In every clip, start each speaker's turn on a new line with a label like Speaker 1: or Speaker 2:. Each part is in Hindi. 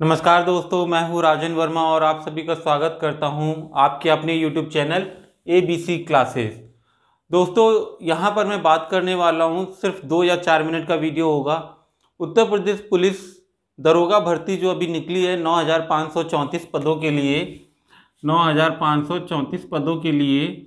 Speaker 1: नमस्कार दोस्तों, मैं हूँ राजन वर्मा और आप सभी का स्वागत करता हूँ आपके अपने YouTube channel A B C classes दोस्तों, यहाँ पर मैं बात करने वाला हूँ, सिर्फ़ दो या चार मिनट का वीडियो होगा। उत्तर प्रदेश पुलिस दरोगा भर्ती जो अभी निकली है, नौ हज़ार पाँच सौ चौंतीस पदों के लिए, नौ हज़ार पाँच सौ चौंतीस पदों के लिए,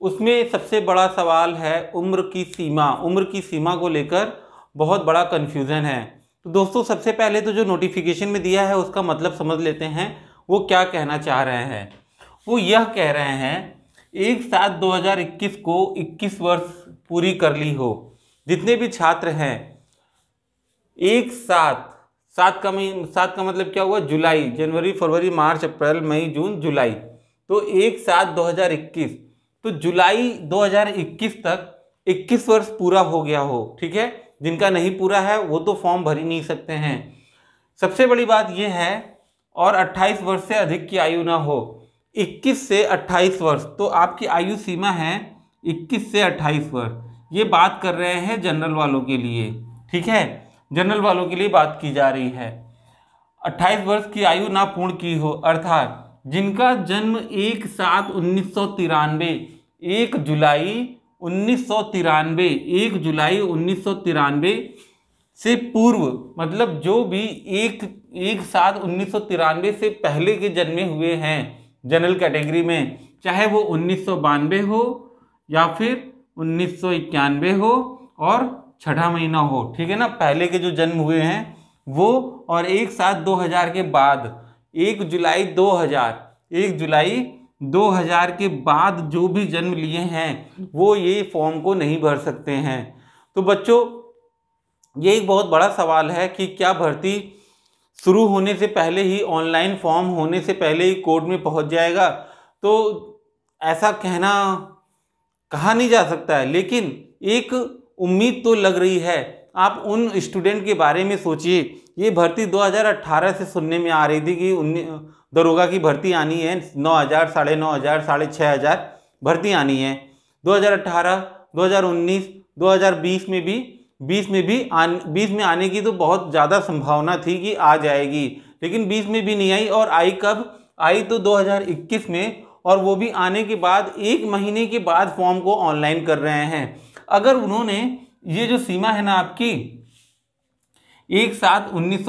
Speaker 1: उसमें सबसे बड़ा सवाल है उम्र की सीमा। उम्र की सीमा को लेकर बहुत बड़ा कन्फ्यूज़न है। तो दोस्तों, सबसे पहले तो जो नोटिफिकेशन में दिया है, उसका मतलब समझ लेते हैं, वो क्या कहना चाह रहे हैं। वो यह कह रहे हैं, एक सात 2021 को 21 वर्ष पूरी कर ली हो। जितने भी छात्र हैं, एक सात सात का महीना सात का मतलब क्या हुआ? जुलाई, जनवरी, फरवरी, मार्च, अप्रैल, मई, जून, जुलाई। तो एक सात 2021 तो जुलाई 2021 तक 21 वर्ष पूरा हो गया हो, ठीक है? जिनका नहीं पूरा है, वो तो फॉर्म भर ही नहीं सकते हैं। सबसे बड़ी बात यह है, और 28 वर्ष से अधिक की आयु ना हो। 21 से 28 वर्ष तो आपकी आयु सीमा है 21 से 28 वर्ष। ये बात कर रहे हैं जनरल वालों के लिए, ठीक है? जनरल वालों के लिए बात की जा रही है। 28 वर्ष की आयु ना पूर्ण की हो, अर्थात जिनका जन्म एक सात उन्नीस सौ एक जुलाई उन्नीस एक जुलाई उन्नीस सौ तिरानवे से पूर्व मतलब जो भी एक एक सात उन्नीस सौ पहले के जन्मे हुए हैं, जनरल कैटेगरी में, चाहे वो उन्नीस सौ बानवे हो या फिर उन्नीस सौ इक्यानवे हो और छठा महीना हो, ठीक है ना, पहले के जो जन्म हुए हैं, वो और एक साथ दो हज़ार के बाद, एक जुलाई दो हज़ार, एक जुलाई 2000 के बाद जो भी जन्म लिए हैं, वो ये फॉर्म को नहीं भर सकते हैं। तो बच्चों, ये एक बहुत बड़ा सवाल है कि क्या भर्ती शुरू होने से पहले ही ऑनलाइन फॉर्म होने से पहले ही कोर्ट में पहुँच जाएगा? तो ऐसा कहना कहा नहीं जा सकता है, लेकिन एक उम्मीद तो लग रही है आप उन स्टूडेंट के बारे में सोचिए। ये भर्ती 2018 से सुनने में आ रही थी कि दरोगा की भर्ती आनी है नौ हज़ार साढ़े नौ हज़ार साढ़े छः हज़ार भर्ती आनी है। 2018, 2019, 2020 में भी 20 में भी 20 में आने की तो बहुत ज़्यादा संभावना थी कि आ जाएगी लेकिन 20 में भी नहीं आई और आई कब? आई तो 2021 में और वो भी आने के बाद एक महीने के बाद फॉर्म को ऑनलाइन कर रहे हैं। अगर उन्होंने ये जो सीमा है ना आपकी, एक सात उन्नीस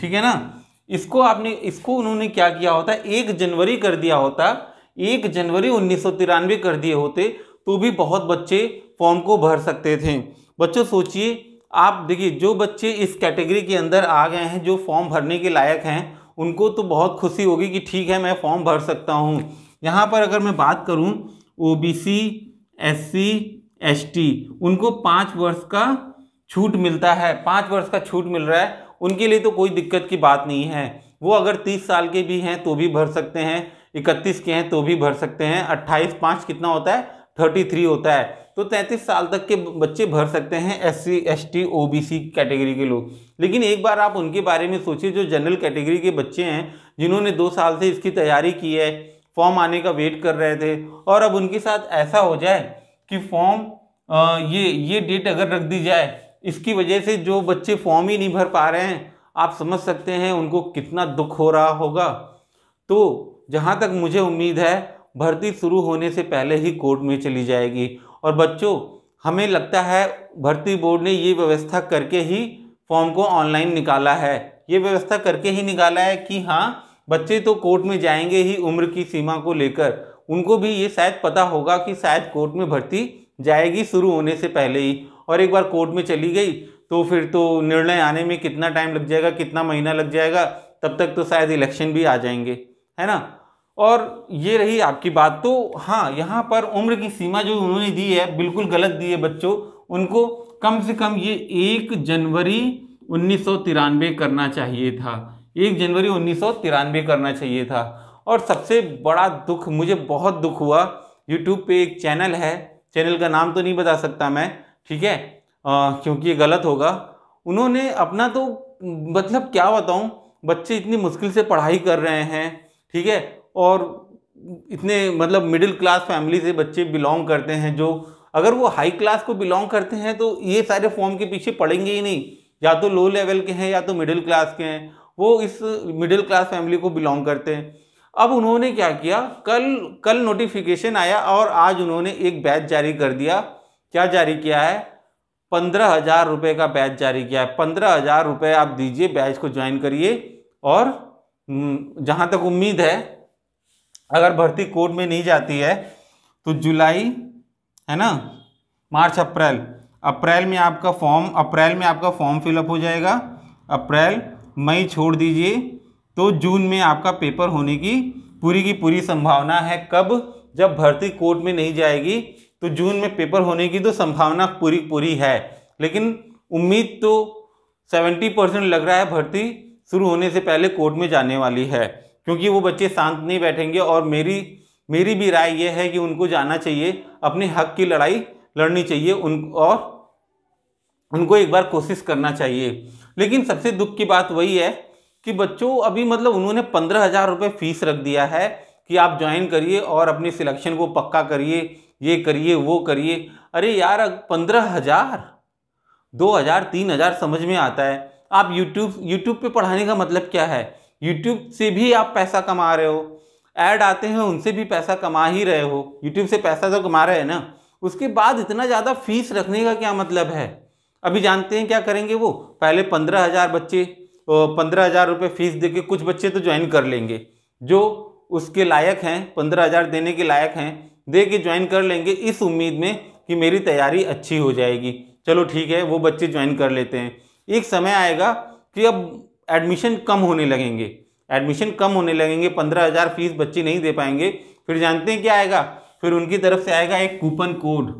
Speaker 1: ठीक है ना? इसको आपने, इसको उन्होंने क्या किया होता? एक जनवरी कर दिया होता, एक जनवरी उन्नीस सौ तिरानवे कर दिए होते तो भी बहुत बच्चे फॉर्म को भर सकते थे। बच्चों, सोचिए, आप देखिए, जो बच्चे इस कैटेगरी के अंदर आ गए हैं, जो फॉर्म भरने के लायक हैं, उनको तो बहुत खुशी होगी कि ठीक है, मैं फॉर्म भर सकता हूँ। यहाँ पर अगर मैं बात करूँ, O B C, S C S T उनको पाँच वर्ष का छूट मिलता है। पाँच वर्ष का छूट मिल रहा है। उनके लिए तो कोई दिक्कत की बात नहीं है। वो अगर तीस साल के भी हैं तो भी भर सकते हैं, इकतीस के हैं तो भी भर सकते हैं, अट्ठाईस, पाँच कितना होता है? थर्टी थ्री होता है। तो तैंतीस साल तक के बच्चे भर सकते हैं S C S T O B C category के लोग। लेकिन एक बार आप उनके बारे में सोचिए, जो जनरल कैटेगरी के बच्चे हैं, जिन्होंने दो साल से इसकी तैयारी की है, फॉर्म आने का वेट कर रहे थे, और अब उनके साथ ऐसा हो जाए कि फॉर्म ये ये डेट अगर रख दी जाए, इसकी वजह से जो बच्चे फॉर्म ही नहीं भर पा रहे हैं, आप समझ सकते हैं उनको कितना दुख हो रहा होगा। तो जहाँ तक मुझे उम्मीद है, भर्ती शुरू होने से पहले ही कोर्ट में चली जाएगी। और बच्चों, हमें लगता है भर्ती बोर्ड ने ये व्यवस्था करके ही फॉर्म को ऑनलाइन निकाला है। ये व्यवस्था करके ही निकाला है कि हाँ बच्चे तो कोर्ट में जाएँगे ही उम्र की सीमा को लेकर। उनको भी ये शायद पता होगा कि शायद कोर्ट में भर्ती जाएगी शुरू होने से पहले ही। और एक बार कोर्ट में चली गई तो फिर तो निर्णय आने में कितना टाइम लग जाएगा, कितना महीना लग जाएगा, तब तक तो शायद इलेक्शन भी आ जाएँगे, है ना? और ये रही आपकी बात तो हाँ यहाँ पर उम्र की सीमा जो उन्होंने दी है, बिल्कुल गलत दी है बच्चों, उनको कम से कम ये एक जनवरी उन्नीस सौ तिरानवे करना चाहिए था। एक जनवरी उन्नीस सौ तिरानवे करना चाहिए था। और सबसे बड़ा दुख, मुझे बहुत दुख हुआ। यूट्यूब पे एक चैनल है। चैनल का नाम तो नहीं बता सकता मैं, ठीक है? क्योंकि ये गलत होगा। उन्होंने अपना तो मतलब क्या बताऊँ, बच्चे इतनी मुश्किल से पढ़ाई कर रहे हैं, ठीक है? और इतने मतलब मिडिल क्लास फैमिली से बच्चे बिलोंग करते हैं, जो अगर वो हाई क्लास को बिलोंग करते हैं तो ये सारे फॉर्म के पीछे पड़ेंगे ही नहीं। या तो लो लेवल के हैं, या तो मिडिल क्लास के हैं। वो इस मिडिल क्लास फैमिली को बिलोंग करते हैं। अब उन्होंने क्या किया? कल कल नोटिफिकेशन आया और आज उन्होंने एक बैच जारी कर दिया। क्या जारी किया है? पंद्रह हज़ार रुपये का बैच जारी किया है। पंद्रह हज़ार रुपये आप दीजिए बैच को ज्वाइन करिए और हम्म, जहाँ तक उम्मीद है अगर भर्ती कोर्ट में नहीं जाती है तो जुलाई है ना? मार्च अप्रैल। अप्रैल में आपका फॉर्म अप्रैल में आपका फॉर्म फिलअप हो जाएगा। अप्रैल मई छोड़ दीजिए। तो जून में आपका पेपर होने की पूरी की पूरी संभावना है। कब? जब भर्ती कोर्ट में नहीं जाएगी तो जून में पेपर होने की तो संभावना पूरी पूरी है। लेकिन उम्मीद तो सेवेंटी परसेंट लग रहा है भर्ती शुरू होने से पहले कोर्ट में जाने वाली है, क्योंकि वो बच्चे शांत नहीं बैठेंगे और मेरी मेरी भी राय यह है कि उनको जाना चाहिए, अपने हक की लड़ाई लड़नी चाहिए उन, और उनको एक बार कोशिश करना चाहिए। लेकिन सबसे दुख की बात वही है कि बच्चों, अभी मतलब उन्होंने पंद्रह हज़ार रुपये फ़ीस रख दिया है कि आप ज्वाइन करिए और अपने सिलेक्शन को पक्का करिए, ये करिए, वो करिए। अरे यार पंद्रह हज़ार? दो हज़ार, तीन हज़ार समझ में आता है। आप यूट्यूब यूट्यूब पे पढ़ाने का मतलब क्या है? यूट्यूब से भी आप पैसा कमा रहे हो। ऐड आते हैं, उनसे भी पैसा कमा ही रहे हो। यूट्यूब से पैसा तो कमा रहे हैं ना। उसके बाद इतना ज़्यादा फ़ीस रखने का क्या मतलब है? अभी जानते हैं क्या करेंगे वो? पहले पंद्रह हज़ार बच्चे पंद्रह हज़ार रुपये फ़ीस दे के कुछ बच्चे तो ज्वाइन कर लेंगे। जो उसके लायक हैं, पंद्रह हज़ार देने के लायक हैं दे के ज्वाइन कर लेंगे इस उम्मीद में कि मेरी तैयारी अच्छी हो जाएगी। चलो ठीक है, वो बच्चे ज्वाइन कर लेते हैं। एक समय आएगा कि अब एडमिशन कम होने लगेंगे। एडमिशन कम होने लगेंगे, पंद्रह हज़ार फ़ीस बच्चे नहीं दे पाएँगे। फिर जानते हैं क्या आएगा? फिर उनकी तरफ़ से आएगा एक कूपन कोड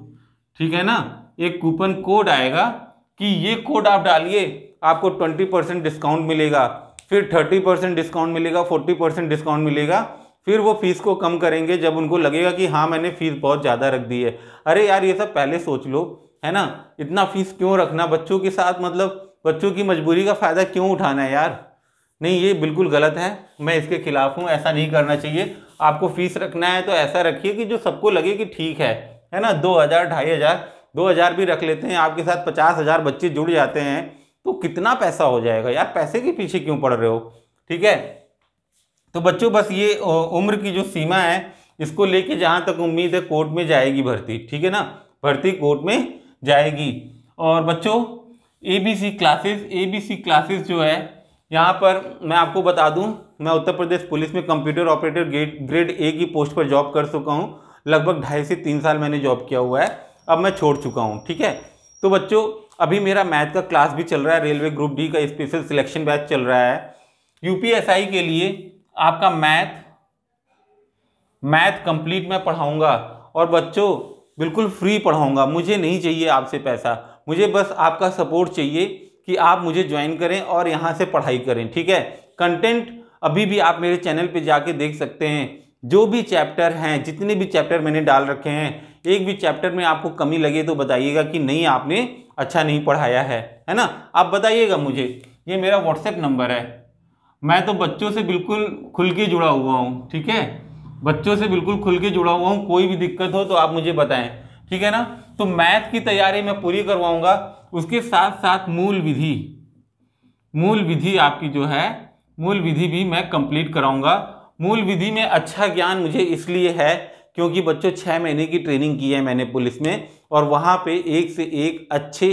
Speaker 1: ठीक है ना? एक कूपन कोड आएगा कि ये कोड आप डालिए आपको ट्वेंटी परसेंट डिस्काउंट मिलेगा, फिर थर्टी परसेंट डिस्काउंट मिलेगा, फोर्टी परसेंट डिस्काउंट मिलेगा, फिर वो फ़ीस को कम करेंगे जब उनको लगेगा कि हाँ मैंने फ़ीस बहुत ज़्यादा रख दी है। अरे यार, ये सब पहले सोच लो, है ना? इतना फ़ीस क्यों रखना? बच्चों के साथ मतलब बच्चों की मजबूरी का फ़ायदा क्यों उठाना है यार? नहीं, ये बिल्कुल गलत है, मैं इसके खिलाफ हूँ, ऐसा नहीं करना चाहिए। आपको फ़ीस रखना है तो ऐसा रखिए कि जो सबको लगे कि ठीक है है ना? दो हज़ार, ढाई हज़ार, दो हज़ार भी रख लेते हैं, आपके साथ पचास हज़ार बच्चे जुड़ जाते हैं तो कितना पैसा हो जाएगा? यार, पैसे के पीछे क्यों पड़ रहे हो? ठीक है? तो बच्चों, बस ये उम्र की जो सीमा है, इसको लेके जहाँ तक उम्मीद है, कोर्ट में जाएगी भर्ती, ठीक है ना? भर्ती कोर्ट में जाएगी। और बच्चों A B C classes A B C classes जो है, यहाँ पर मैं आपको बता दूँ, मैं उत्तर प्रदेश पुलिस में computer operator grade grade A की पोस्ट पर जॉब कर चुका हूँ। लगभग ढाई से तीन साल मैंने जॉब किया हुआ है। अब मैं छोड़ चुका हूँ, ठीक है? तो बच्चों अभी मेरा मैथ का क्लास भी चल रहा है, रेलवे ग्रुप डी का स्पेशल सिलेक्शन बैच चल रहा है। यूपीएसआई के लिए आपका मैथ मैथ कंप्लीट मैं पढ़ाऊँगा और बच्चों, बिल्कुल फ्री पढ़ाऊँगा। मुझे नहीं चाहिए आपसे पैसा। मुझे बस आपका सपोर्ट चाहिए कि आप मुझे ज्वाइन करें और यहाँ से पढ़ाई करें, ठीक है? कंटेंट अभी भी आप मेरे चैनल पे जाके देख सकते हैं। जो भी चैप्टर हैं, जितने भी चैप्टर मैंने डाल रखे हैं, एक भी चैप्टर में आपको कमी लगे तो बताइएगा कि नहीं आपने अच्छा नहीं पढ़ाया है है ना? आप बताइएगा मुझे, ये मेरा व्हाट्सएप नंबर है। मैं तो बच्चों से बिल्कुल खुल के जुड़ा हुआ हूँ, ठीक है? बच्चों से बिल्कुल खुल के जुड़ा हुआ हूँ, कोई भी दिक्कत हो तो आप मुझे बताएँ, ठीक है ना? तो मैथ की तैयारी मैं पूरी करवाऊँगा, उसके साथ साथ मूल विधि मूल विधि आपकी जो है, मूल विधि भी मैं कंप्लीट कराऊँगा। मूल विधि में अच्छा ज्ञान मुझे इसलिए है क्योंकि बच्चों छः महीने की ट्रेनिंग की है मैंने पुलिस में और वहाँ पे एक से एक अच्छे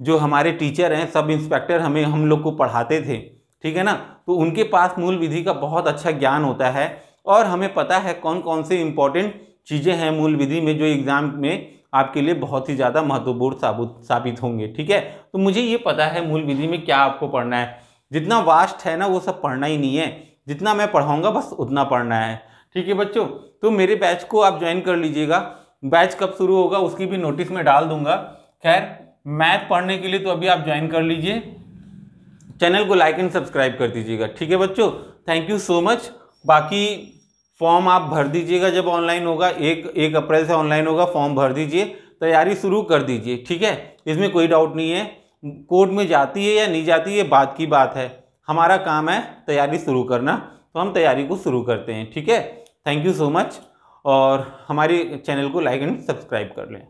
Speaker 1: जो हमारे टीचर हैं, सब इंस्पेक्टर हमें, हम लोग को पढ़ाते थे, ठीक है ना? तो उनके पास मूल विधि का बहुत अच्छा ज्ञान होता है और हमें पता है कौन कौन से इम्पोर्टेंट चीज़ें हैं मूल विधि में जो एग्ज़ाम में आपके लिए बहुत ही ज़्यादा महत्वपूर्ण साबित साबित होंगे, ठीक है? तो मुझे ये पता है मूल विधि में क्या आपको पढ़ना है। जितना वास्ट है ना, वो सब पढ़ना ही नहीं है। जितना मैं पढ़ाऊँगा, बस उतना पढ़ना है। ठीक है बच्चों? तो मेरे बैच को आप ज्वाइन कर लीजिएगा। बैच कब शुरू होगा उसकी भी नोटिस में डाल दूँगा। खैर मैथ पढ़ने के लिए तो अभी आप ज्वाइन कर लीजिए। चैनल को लाइक एंड सब्सक्राइब कर दीजिएगा। ठीक है बच्चों? थैंक यू सो मच बाकी फॉर्म आप भर दीजिएगा जब ऑनलाइन होगा। एक एक अप्रैल से ऑनलाइन होगा। फॉर्म भर दीजिए। तैयारी शुरू कर दीजिए। ठीक है? इसमें कोई डाउट नहीं है। कोर्ट में जाती है या नहीं जाती है, बात की बात है। हमारा काम है तैयारी शुरू करना। तो हम तैयारी को शुरू करते हैं, ठीक है? थैंक यू सो मच और हमारे चैनल को लाइक एंड सब्सक्राइब कर लें।